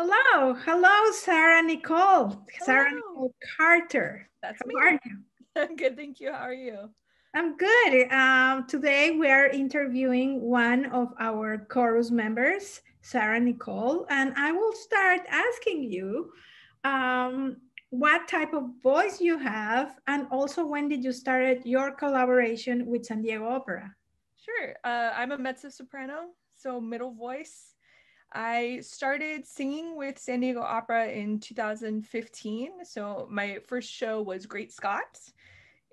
Hello, hello, Sarah Nicole. Hello. Sarah Nicole Carter. That's How me. are you? I'm good, thank you. How are you? I'm good. Um, today we are interviewing one of our chorus members, Sarah Nicole, and I will start asking you um, what type of voice you have, and also when did you start your collaboration with San Diego Opera? Sure. Uh, I'm a mezzo soprano, so middle voice. I started singing with San Diego Opera in 2015. So my first show was Great Scott,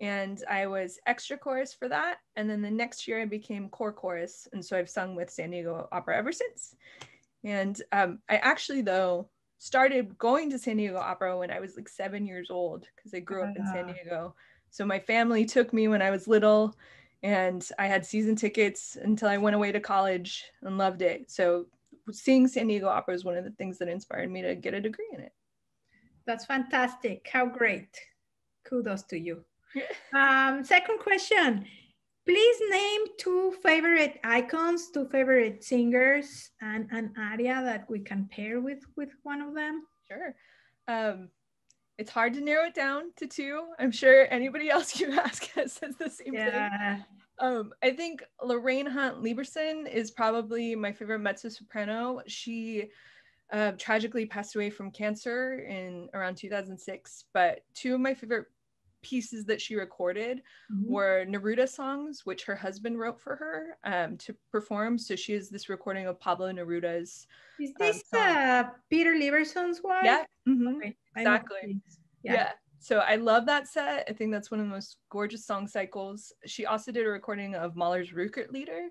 and I was extra chorus for that. And then the next year I became core chorus, and so I've sung with San Diego Opera ever since. And um, I actually though started going to San Diego Opera when I was like seven years old because I grew up in San Diego. So my family took me when I was little and I had season tickets until I went away to college and loved it. So seeing San Diego Opera is one of the things that inspired me to get a degree in it. That's fantastic. How great. Kudos to you. um, second question. Please name two favorite icons, two favorite singers, and an aria that we can pair with with one of them. Sure. Um, it's hard to narrow it down to two. I'm sure anybody else you ask says the same yeah. thing. Um, I think Lorraine Hunt Lieberson is probably my favorite mezzo soprano. She uh, tragically passed away from cancer in around 2006. But two of my favorite pieces that she recorded mm-hmm. were Neruda songs, which her husband wrote for her um, to perform. So she has this recording of Pablo Neruda's. Is um, this um, uh, Peter Lieberson's wife? Yeah, mm-hmm. okay. exactly. Yeah. yeah. So I love that set. I think that's one of the most gorgeous song cycles. She also did a recording of Mahler's Rückert-Lieder,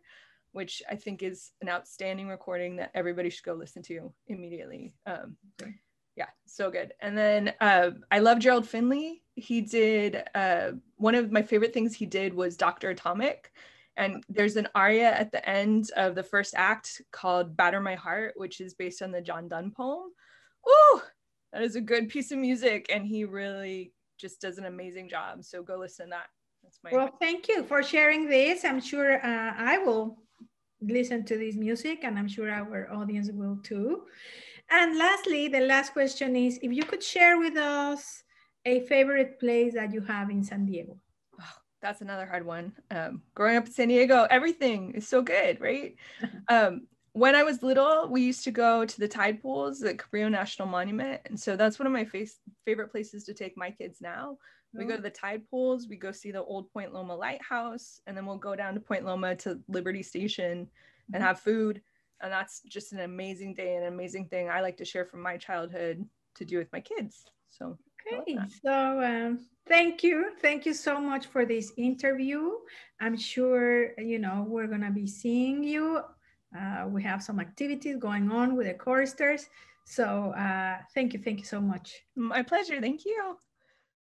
which I think is an outstanding recording that everybody should go listen to immediately. Um. Yeah, so good. And then uh, I love Gerald Finley. He did uh, one of my favorite things he did was Dr. Atomic. And there's an aria at the end of the first act called Batter My Heart, which is based on the John Donne poem. That is a good piece of music and he really just does an amazing job. So go listen to that. That's my well thank you for sharing this. I'm sure uh, i will listen to this music and i'm sure our audience will too. And lastly the last question is if you could share with us a favorite place that you have in san diego. Oh, that's another hard one. Um, growing up in san diego everything is so good right? Um, when I was little, we used to go to the tide pools at Cabrillo National Monument. And so that's one of my face, favorite places to take my kids now. We go oh. to the tide pools, we go see the old Point Loma Lighthouse, and then we'll go down to Point Loma to Liberty Station and mm-hmm. have food. And that's just an amazing day, and an amazing thing I like to share from my childhood to do with my kids. So, okay. So, um, thank you. Thank you so much for this interview. I'm sure, you know, we're going to be seeing you uh, we have some activities going on with the choristers. So uh, thank you, thank you so much. My pleasure, thank you.